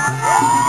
Música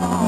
Oh.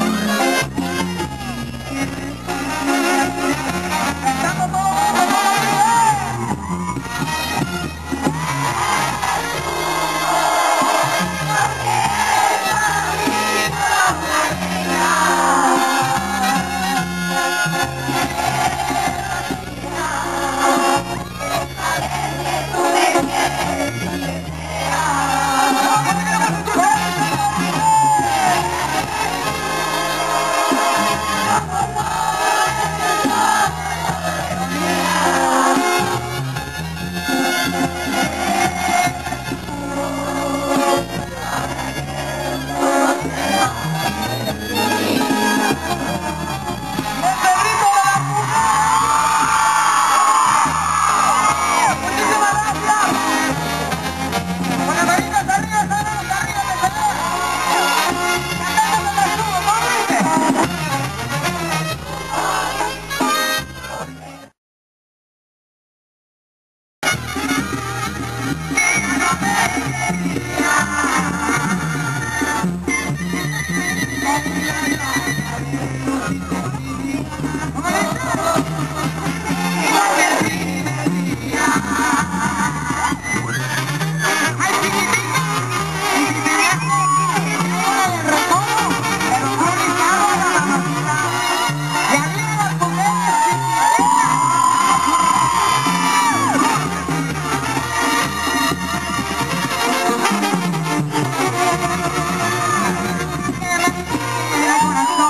Oh, yeah, yeah.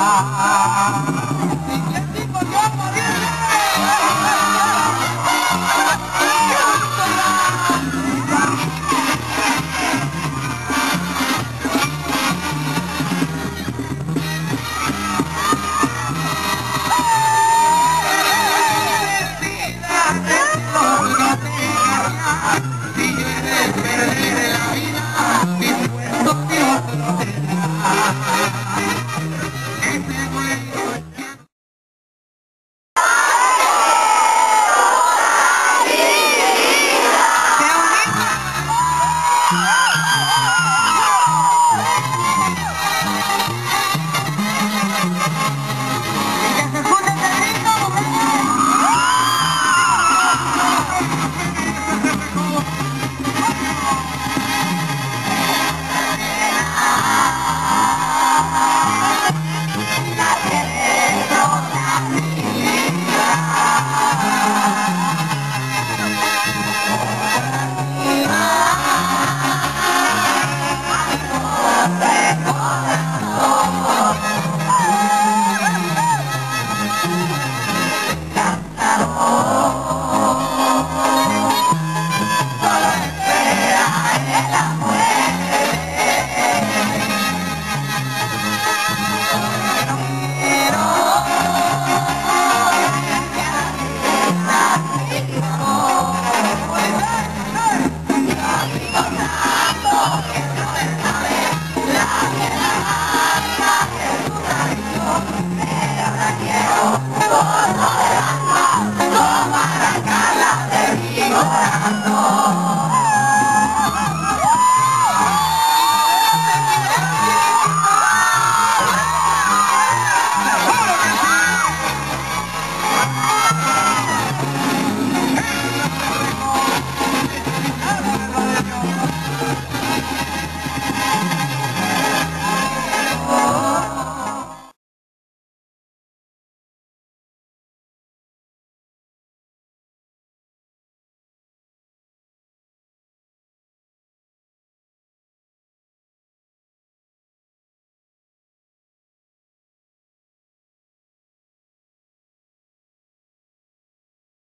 ah, ah, ah.